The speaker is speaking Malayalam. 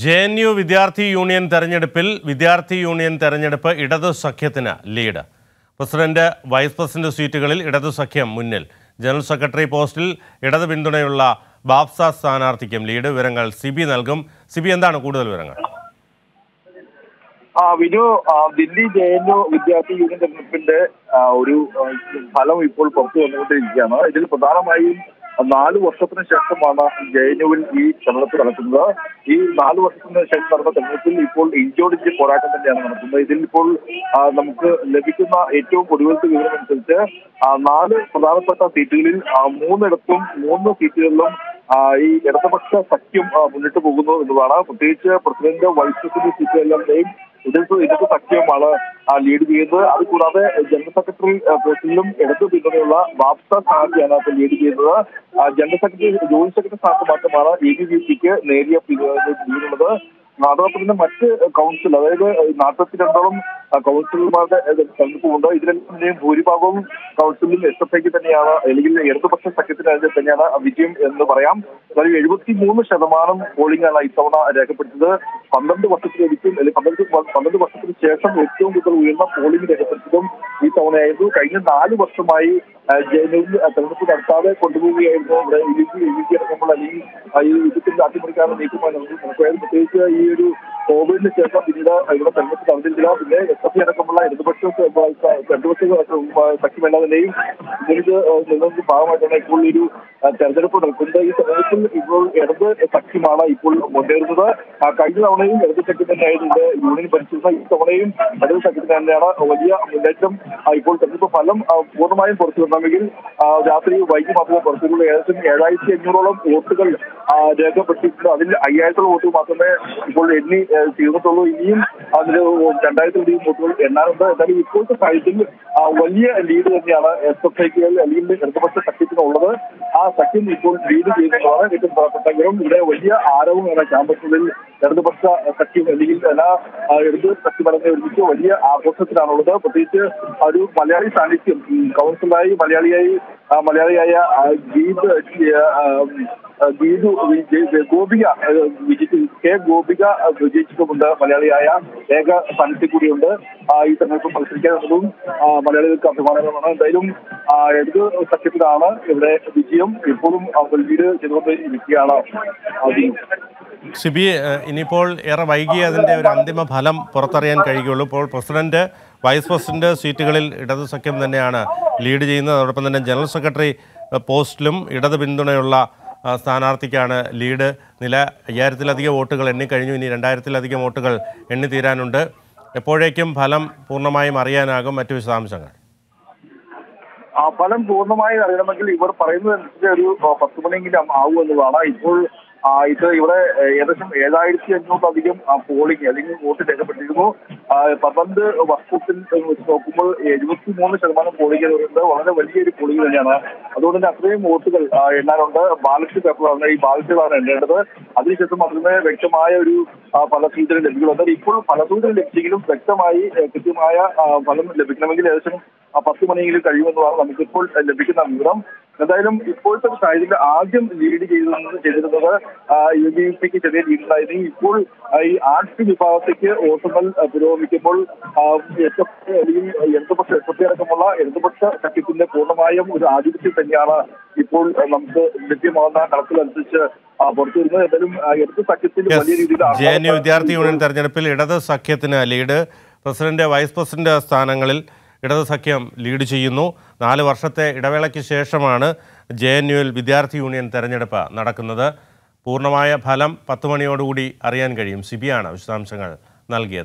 ജെ എൻ യു വിദ്യാർത്ഥി യൂണിയൻ തെരഞ്ഞെടുപ്പിൽ വിദ്യാർത്ഥി യൂണിയൻ തെരഞ്ഞെടുപ്പ് ഇടതു സഖ്യത്തിന് ലീഡ്. പ്രസിഡന്റ് വൈസ് പ്രസിഡന്റ് സീറ്റുകളിൽ ഇടതു സഖ്യം മുന്നിൽ. ജനറൽ സെക്രട്ടറി പോസ്റ്റിൽ ഇടത് പിന്തുണയുള്ള ബാബ്സ സ്ഥാനാർത്ഥിക്കും ലീഡ്. വിവരങ്ങൾ സിബി നൽകും. സിബി എന്താണ് കൂടുതൽ വിവരങ്ങൾ? Vinu Delhi J N U വിദ്യാർത്ഥി യൂണിയൻ തെരഞ്ഞെടുപ്പിന്റെ ഒരു ഫലം ഇപ്പോൾ പുറത്തു വന്നുകൊണ്ടിരിക്കുകയാണ്. ഇതിൽ പ്രധാനമായും നാല് വർഷത്തിന് ശേഷമാണ് ജെ എൻ യുവിൽ ഈ തെരഞ്ഞെടുപ്പ് നടക്കുന്നത്. ഈ നാല് വർഷത്തിന് ശേഷം നടന്ന തെരഞ്ഞെടുപ്പിൽ ഇപ്പോൾ ഇഞ്ചോടിഞ്ച് പോരാട്ടം തന്നെയാണ് നടക്കുന്നത് ഇതിൽ ഇപ്പോൾ നമുക്ക് ലഭിക്കുന്ന ഏറ്റവും ഒടുവിലത്തെ വിവരം അനുസരിച്ച് നാല് പ്രധാനപ്പെട്ട സീറ്റുകളിൽ മൂന്നിടത്തും മൂന്ന് സീറ്റുകളിലും ഈ ഇടതുപക്ഷ സഖ്യം മുന്നിട്ട് പോകുന്നു എന്നതാണ്. പ്രത്യേകിച്ച് പ്രസിഡന്റ് വൈസ് പ്രസിഡന്റ് സീറ്റുകളിലെയും ഇതിൽ ഇതൊക്കെ സഖ്യമാണ് ലീഡ് ചെയ്യുന്നത്. അതുകൂടാതെ ജനറൽ സെക്രട്ടറി പോസ്റ്റിലും ഇടത് പിന്തുണയുള്ള ബാബ്സ സ്ഥാനാർത്ഥിയാണ് അത് ലീഡ് ചെയ്യുന്നത്. ജനറൽ സെക്രട്ടറി ജോയിന്റ് സെക്രട്ടറി സ്ഥാനത്ത് മാത്രമാണ് എ ബി വി പിക്ക് നേരിയ പിന്തുണയുള്ളത് അതോടൊപ്പം തന്നെ മറ്റ് കൗൺസിൽ അതായത് നാൽപ്പത്തി രണ്ടോളം കൗൺസിലർമാരുടെ തെരഞ്ഞെടുപ്പുണ്ട് ഇതിലെല്ലാം ഭൂരിഭാഗവും കൗൺസിലിൽ എസ് എഫ് ഐക്ക് തന്നെയാണ് അല്ലെങ്കിൽ ഇടതുപക്ഷ സഖ്യത്തിന് തന്നെയാണ് വിജയം എന്ന് പറയാം. അതായത് എഴുപത്തി മൂന്ന് ശതമാനം പോളിംഗാണ് ഇത്തവണ രേഖപ്പെടുത്തിയത് പന്ത്രണ്ട് വർഷത്തിലൊരിക്കും അല്ലെങ്കിൽ പന്ത്രണ്ട് പന്ത്രണ്ട് വർഷത്തിന് ശേഷം ഏറ്റവും കൂടുതൽ ഉയർന്ന പോളിംഗ് രേഖപ്പെടുത്തിയതും ഈ തവണയായിരുന്നു കഴിഞ്ഞ നാല് വർഷമായി ജയിലിൽ തെരഞ്ഞെടുപ്പ് നടത്താതെ കൊണ്ടുപോവുകയായിരുന്നു ഇവിടെ ഇടുക്കി ഇടുക്കി അടക്കമുള്ള അല്ലെങ്കിൽ ഈ യുദ്ധത്തിന്റെ അട്ടിമറിക്കാനുള്ള നീക്കമായി നടന്നു പ്രത്യേകിച്ച് ഈ ഒരു കോവിഡിന് ശേഷം പിന്നീട് ഇവിടെ തെരഞ്ഞെടുപ്പ് നടന്നിട്ടില്ല. പിന്നെ എസ് എഫ് അടക്കമുള്ള ഇടതുപക്ഷ ഇടതുപക്ഷ സഖ്യമല്ലാതെയും ഇതിലേക്ക് നിങ്ങൾക്ക് ഭാഗമായിട്ടാണ് ഇപ്പോൾ ഒരു തെരഞ്ഞെടുപ്പ് നടക്കുന്നത്. ഈ തെരഞ്ഞെടുപ്പിൽ ഇപ്പോൾ ഇടത് സഖ്യമാണ് ഇപ്പോൾ മുന്നേറുന്നത്. കഴിഞ്ഞ തവണയും ഇടത് സഖ്യം തന്നെയായിരുന്നു ഇവിടെ യൂണിയൻ ഭരിച്ചിരുന്ന ഈ തവണയും ഇടത് സഖ്യത്തിന് തന്നെയാണ് വലിയ മുന്നേറ്റം ഇപ്പോൾ തെരഞ്ഞെടുപ്പ് ഫലം പൂർണമായും പുറത്തു വരണമെങ്കിൽ രാത്രി വൈകി മാത്രമേ പുറത്തുള്ളൂ ഏകദേശം ഏഴായിരത്തി അഞ്ഞൂറോളം വോട്ടുകൾ രേഖപ്പെടുത്തിയിട്ടുണ്ട്. അതിൽ അയ്യായിരത്തോളം വോട്ടുകൾ മാത്രമേ ഇപ്പോൾ എണ്ണി തീർന്നിട്ടുള്ളൂ. ഇനിയും അതിൽ രണ്ടായിരത്തിലധികം വോട്ടുകൾ എണ്ണാനുണ്ട് എന്നാലും ഇപ്പോഴത്തെ സാഹചര്യത്തിൽ വലിയ ലീഡ് തന്നെയാണ് എസ് എഫ് ഐക്ക് അല്ലെങ്കിൽ ഇടതുപക്ഷ സഖ്യത്തിനുള്ളത് ആ സഖ്യം ഇപ്പോൾ ലീഡ് ചെയ്യുന്നതാണ് ഏറ്റവും പ്രധാനപ്പെട്ടെങ്കിലും ഇവിടെ വലിയ ആരവമാണ് ക്യാമ്പസുകളിൽ ഇടതുപക്ഷ സഖ്യം അല്ലെങ്കിൽ എല്ലാ ഇടതു സഖ്യമടങ്ങി ഒരുമിച്ച് വലിയ ആഘോഷത്തിലാണുള്ളത്. പ്രത്യേകിച്ച് ഒരു മലയാളി സാന്നിധ്യം കൗൺസിലായി മലയാളിയായി മലയാളിയായ ഗീത് ഗീതു ഗോപിക വിജയിച്ചു കെ ഗോപിക വിജയിച്ചിട്ടുമുണ്ട് മലയാളിയായ ഏക സാന്നിധ്യം കൂടിയുണ്ട്. ഈ തെരഞ്ഞെടുപ്പ് മത്സരിക്കാൻ എന്നതും മലയാളികൾക്ക് അഭിമാനകരമാണ്. എന്തായാലും ഏത് സഖ്യത്തിലാണ് ഇവിടെ വിജയം ഇപ്പോഴും അവരുടെ ചെയ്തുകൊണ്ട് ഇരിക്കുകയാണ് സിബി ഇനിയിപ്പോൾ ഏറെ വൈകി അതിന്റെ ഒരു അന്തിമ ഫലം പുറത്തറിയാൻ കഴിയുകയുള്ളൂ. ഇപ്പോൾ പ്രസിഡന്റ് വൈസ് പ്രസിഡന്റ് സീറ്റുകളിൽ ഇടതു സഖ്യം തന്നെയാണ് ലീഡ് ചെയ്യുന്നത്. അതോടൊപ്പം തന്നെ ജനറൽ സെക്രട്ടറി പോസ്റ്റിലും ഇടത് പിന്തുണയുള്ള സ്ഥാനാർത്ഥിക്കാണ് ലീഡ്. നില അയ്യായിരത്തിലധികം വോട്ടുകൾ എണ്ണിക്കഴിഞ്ഞു ഇനി രണ്ടായിരത്തിലധികം വോട്ടുകൾ എണ്ണി തീരാനുണ്ട്. എപ്പോഴേക്കും ഫലം പൂർണമായും അറിയാനാകും മറ്റു വിശദാംശങ്ങൾ. ആ ഫലം പൂർണമായി അറിയണമെങ്കിൽ ഇവർ പറയുന്നത് അനുസരിച്ച് ഒരു പത്ത് മണിയെങ്കിലും ആവുമെന്നുള്ളതാണ്. ഇപ്പോൾ ഇത് ഇവിടെ ഏകദേശം ഏഴായിരത്തി അഞ്ഞൂറിലധികം പോളിംഗ് അല്ലെങ്കിൽ വോട്ട് രേഖപ്പെട്ടിരുന്നു പന്ത്രണ്ട് വർഷത്തിൽ വെച്ച് നോക്കുമ്പോൾ എഴുപത്തി മൂന്ന് ശതമാനം പോളിംഗ് പറയുന്നത് വളരെ വലിയൊരു പോളിംഗ് തന്നെയാണ്. അതുകൊണ്ട് തന്നെ അത്രയും വോട്ടുകൾ എണ്ണാനുണ്ട് ബാലറ്റ് പേപ്പറാണ് ഈ ബാലറ്റുകളാണ് എണ്ണേണ്ടത്. അതിനുശേഷം മാത്രമേ വ്യക്തമായ ഒരു ഫലസൂചന ലഭിക്കുള്ളൂ എന്നാൽ ഇപ്പോൾ ഫലസൂചന ലഭിച്ചെങ്കിലും വ്യക്തമായി കൃത്യമായ ഫലം ലഭിക്കണമെങ്കിൽ ഏകദേശം പത്ത് മണിയെങ്കിലും കഴിയുമെന്നാണ് നമുക്കിപ്പോൾ ലഭിക്കുന്ന വിവരം. എന്തായാലും ഇപ്പോഴത്തെ ഒരു സാഹചര്യത്തിൽ ആദ്യം ലീഡ് ചെയ്തിരുന്നത് ചെയ്തിരുന്നത് യു ഡി എഫ് പിക്ക് ചെറിയ ലീഡുണ്ടായിരുന്നു ഇപ്പോൾ ഈ ആർട്സ് വിഭാഗത്തേക്ക് വോട്ടുകൾ പുരോഗമിക്കുമ്പോൾ അല്ലെങ്കിൽ ഇടതുപക്ഷ എസ് എഫ് അടക്കമുള്ള ഇടതുപക്ഷ സഖ്യത്തിന്റെ പൂർണമായും ഒരു ആധിപത്യം തന്നെയാണ് ഇപ്പോൾ നമുക്ക് ലഭ്യമാകുന്ന കണക്കിലനുസരിച്ച് ആ, പുറത്തു വരുന്നത് എന്തായാലും ഇടത് സഖ്യത്തിൽ വലിയ രീതിയിൽ ജെ എൻ യു വിദ്യാർത്ഥി യൂണിയൻ തെരഞ്ഞെടുപ്പിൽ ഇടത് സഖ്യത്തിന് ലീഡ് പ്രസിഡന്റ് വൈസ് പ്രസിഡന്റ് സ്ഥാനങ്ങളിൽ ഇടത് സഖ്യം ലീഡ് ചെയ്യുന്നു. നാല് വർഷത്തെ ഇടവേളയ്ക്ക് ശേഷമാണ് ജെ എൻ യുവിൽ വിദ്യാർത്ഥി യൂണിയൻ തെരഞ്ഞെടുപ്പ് നടക്കുന്നത്. പൂർണമായ ഫലം പത്ത് മണിയോടുകൂടി അറിയാൻ കഴിയും. സിബിയാണ് വിശദാംശങ്ങൾ നൽകിയത്.